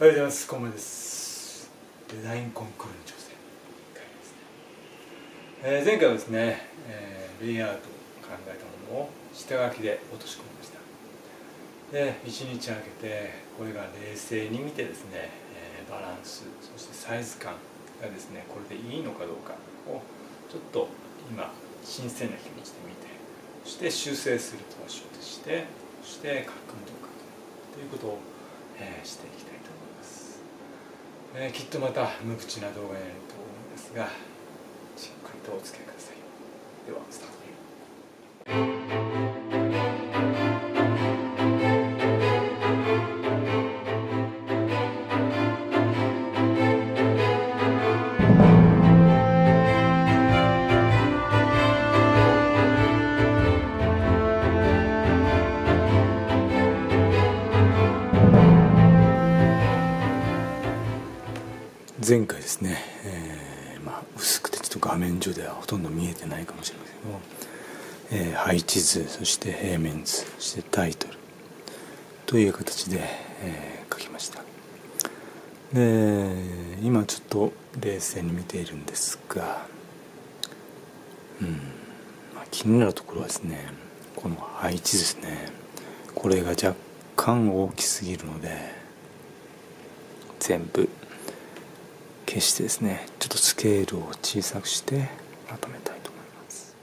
おはようございます。こんばんです。デザインコンクールの挑戦。えー前回はですね、えーレイアウトを考えたものを下書きで落とし込みました。で、1日空けて、これが冷静に見てですね、えーバランス、そしてサイズ感がですね、これでいいのかどうかをちょっと今、新鮮な気持ちで見て、そして修正する投資をして、そして書くのかということを、えーしていきたいと思います。えーきっとまた無口な動画になると思うんですがじっくりとお付けください。前回ですね、えーまあ、薄くてちょっと画面上ではほとんど見えてないかもしれませんけど、えー配置図そして平面図そしてタイトルという形で、えー書きました。で今ちょっと冷静に見ているんですが、うんまあ、気になるところはですねこの配置図ですね。これが若干大きすぎるので全部消してですねちょっとスケールを小さくしてまとめたいと思います。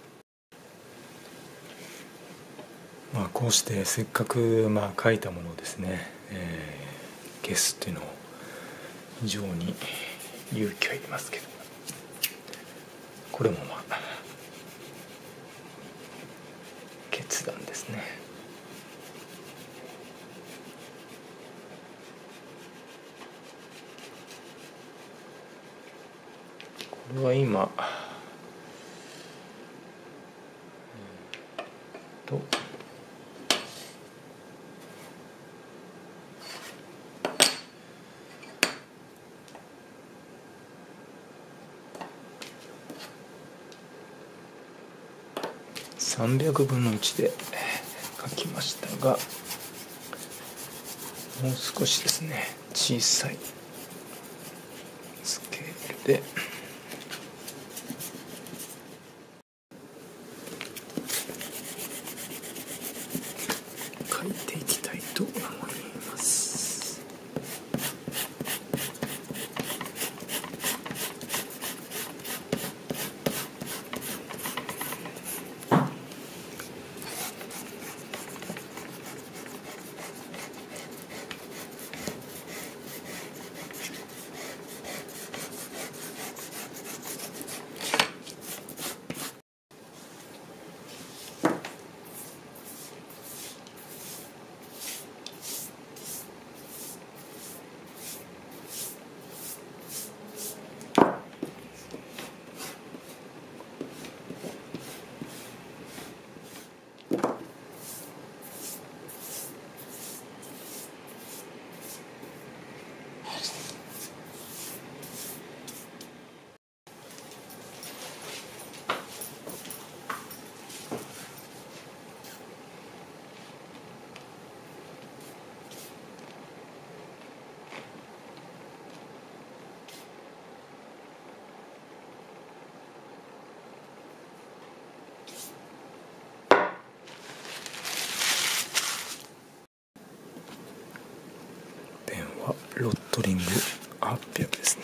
まあこうしてせっかくまあ書いたものをですね、えー消すっていうのを非常に勇気はいりますけどこれもまあ決断ですね。れは今えーと300分の1で書きましたがもう少しですね小さいスケールで書いていきたいと思いますペンはロットリング。800ですね。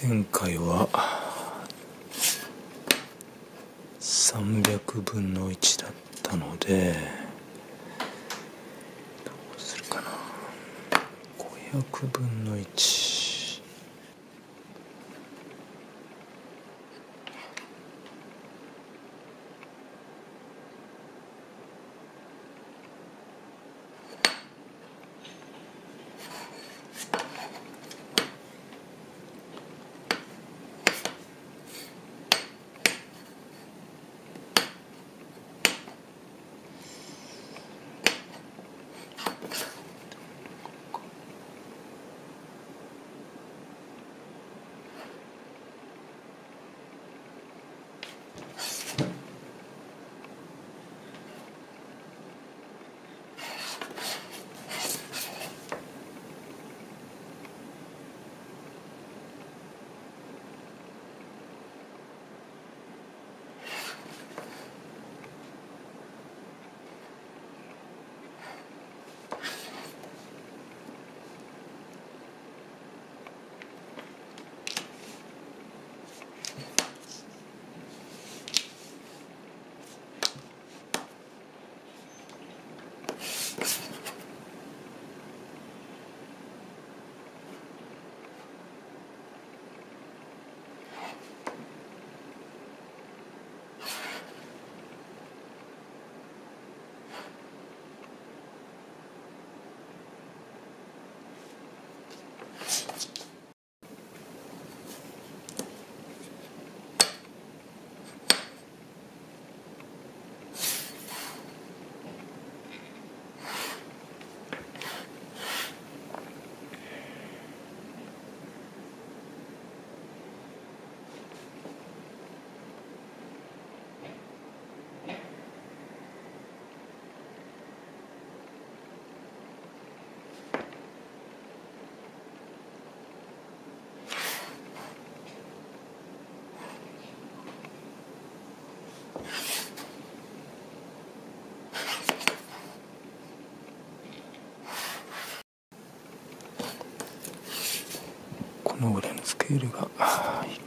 前回は300分ールが。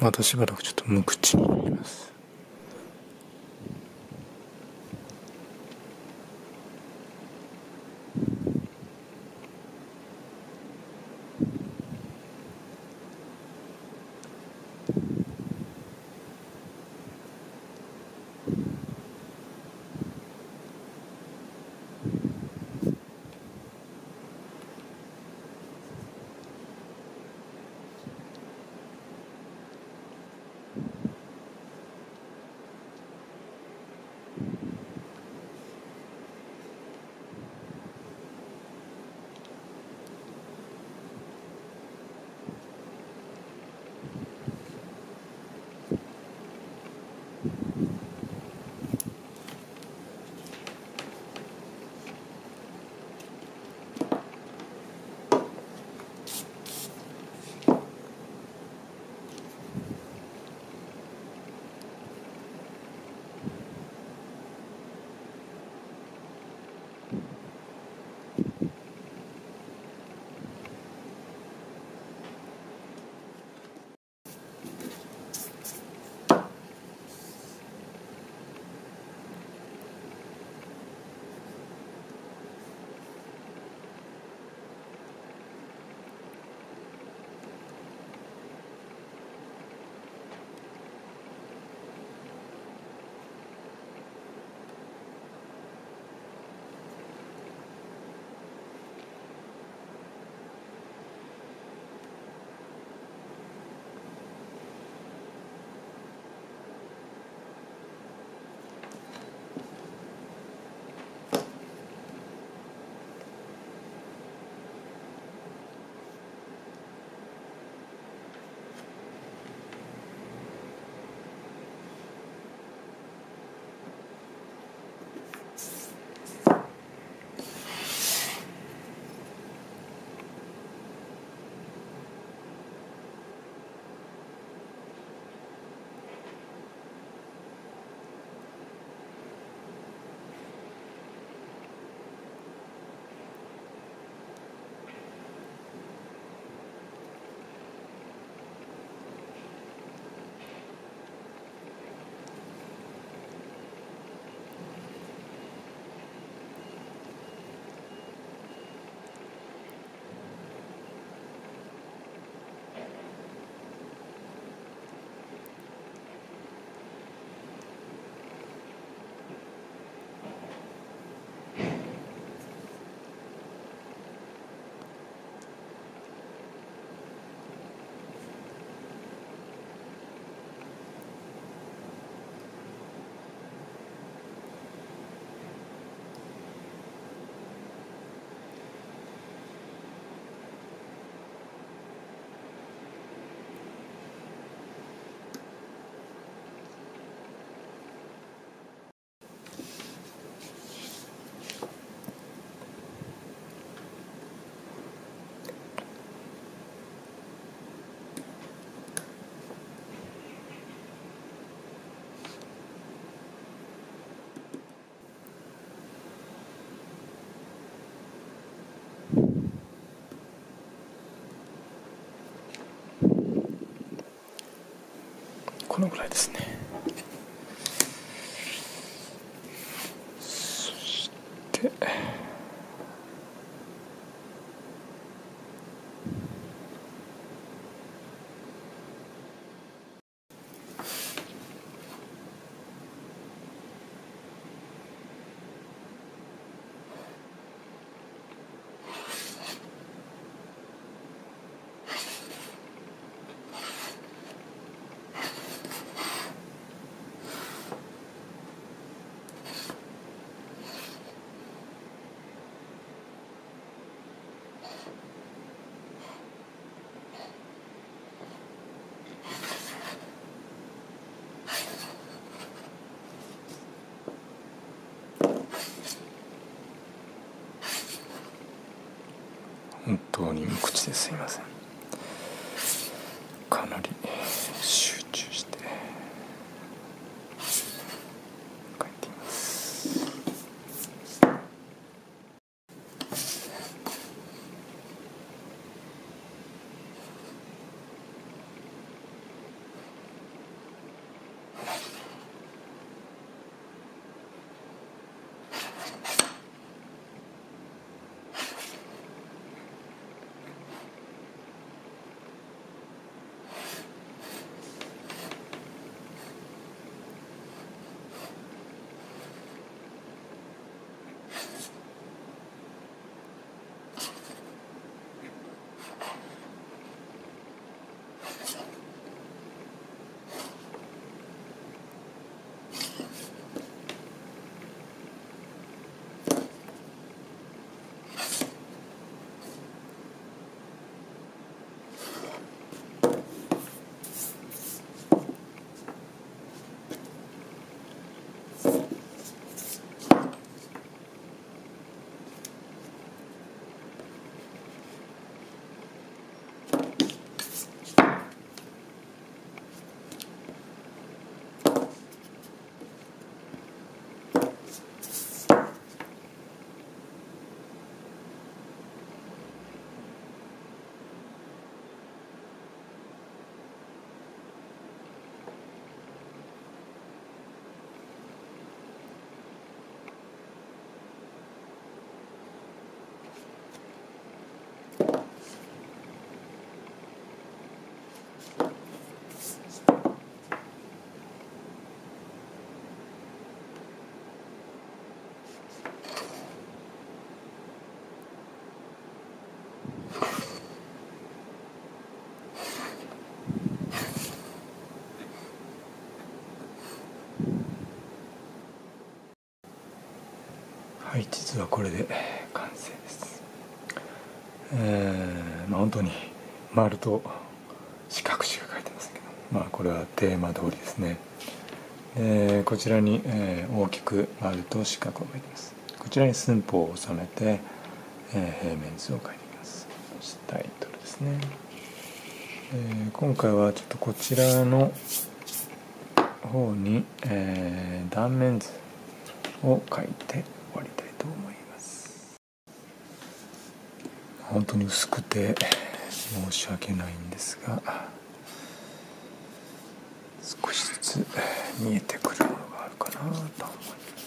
またしばらくちょっと無口になります。このぐらいですねそしてすいません。はい実はこれで完成です。えー、まあ本当に丸と四角しか書いてませんけどまあこれはテーマ通りですね。でこちらに、えー大きく丸と四角を書いてます。こちらに寸法を収めて、えー平面図を書いていきます。そしてタイトルですね、えー今回はちょっとこちらの方に、えー断面図を書いてと思います。本当に薄くて申し訳ないんですが少しずつ見えてくるものがあるかなと思います。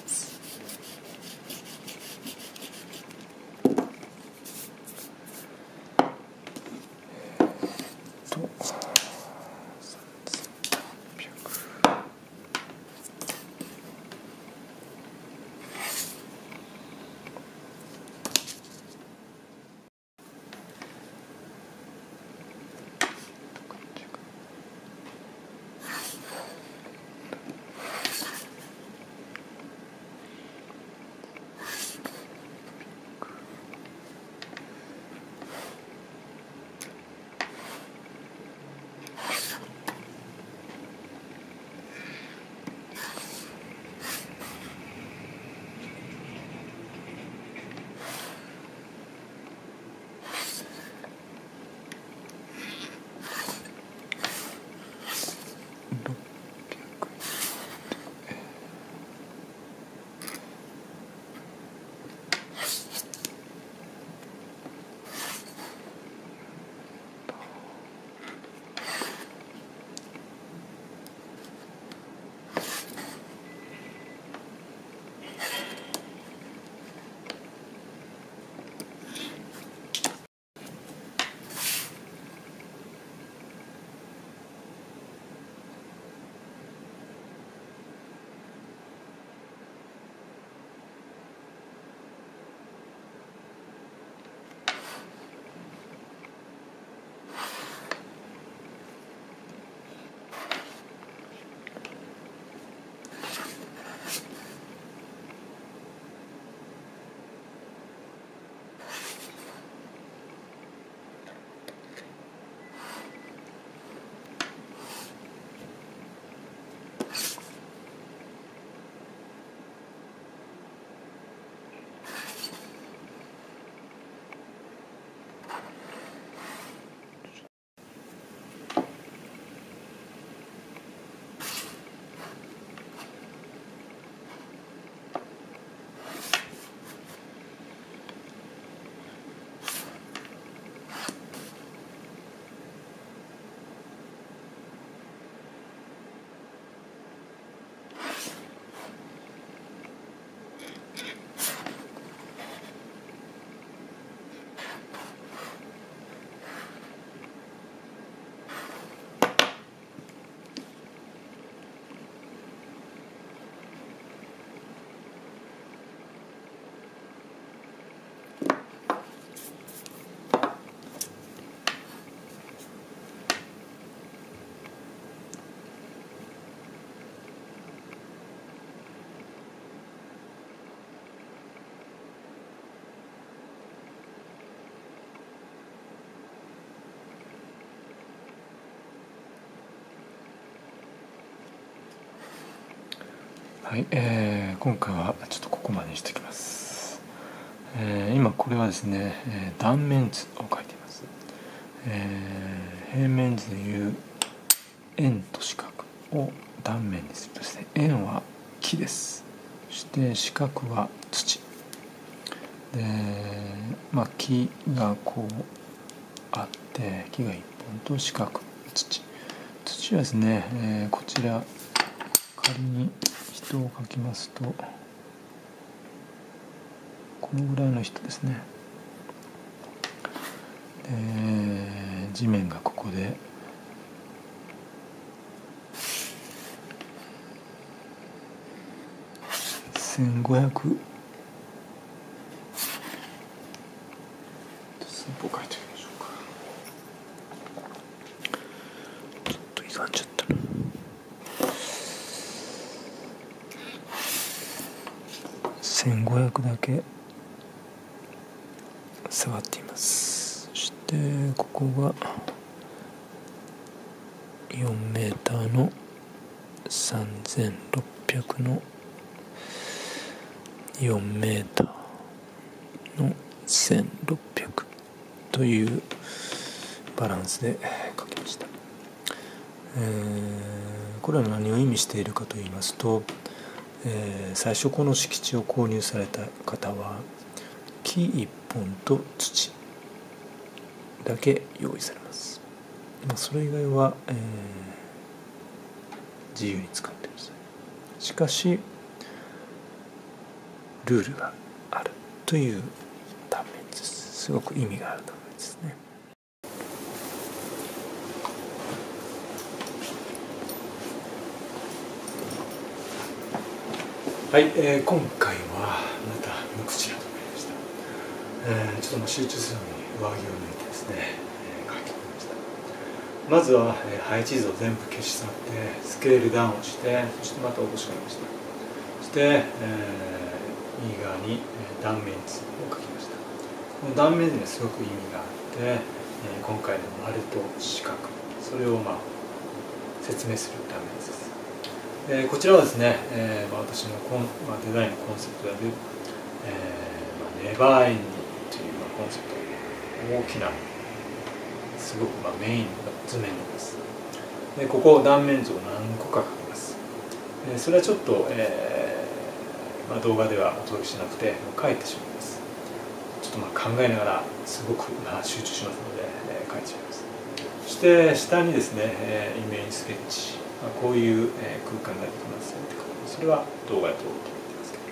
はい、えー、今回はちょっとここまでにしておきます、えー、今これはですね、えー、断面図を書いています、えー、平面図でいう円と四角を断面にするとですね円は木です。そして四角は土。でまあ木がこうあって木が1本と四角土。土はですね、えー、こちら仮に人を描きますとこのぐらいの人ですね。で地面がここで1500寸法書いてみましょうかちょっと傷んじゃったな1500だけ下がっています。そしてここが4メーターの3600の4メーターの1600というバランスで書きました、えー、これは何を意味しているかと言いますと、えー、最初この敷地を購入された方は木1本と土だけ用意されます、まあ、それ以外は、えー、自由に使ってくださいしかしルールがあるという断面です。すごく意味がある断面ですね。はい、えー、今回はまた無口なところでした、えー、ちょっと集中するのに上着を脱いでですね、えー、書き込みました。まずは、えー、配置図を全部消し去ってスケールダウンをしてそしてまた落とし込みました。そして、えー右側に断面図を書きました。この断面図にはすごく意味があってえ今回の丸と四角。それをまあ説明する断面図です。でこちらはですね、えーまあ、私のコン、まあ、デザインのコンセプトである、えーまあ、ネバーエンディという、まあ、コンセプト大きなすごくまあメインの図面です。でここ断面図を何個か書きます。でそれはちょっと、えーまあ、動画ではお届けしなくて書いてしまいます。ちょっとまあ考えながらすごくまあ集中しますので、えー、書いてしまいます。そして下にですね、えー、イメージスケッチ、まあ、こういう、空間ができますよってことそれは動画で撮ろうと思ってますけど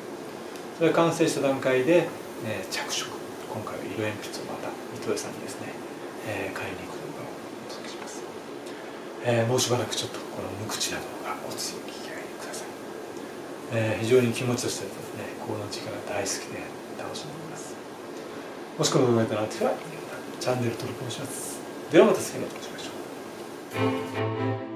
それが完成した段階で、えー、着色。今回は色鉛筆をまた糸谷さんにですね、えー、買いに行く動画をお届けします、えー、もうしばらくちょっとこの無口な動画お強きえー、非常に気持ちとしてですねこの時間が大好きで楽しんでいます。もしこの動画が良かったらチャンネル登録お願いします。ではまた次の動画でお会いしましょう。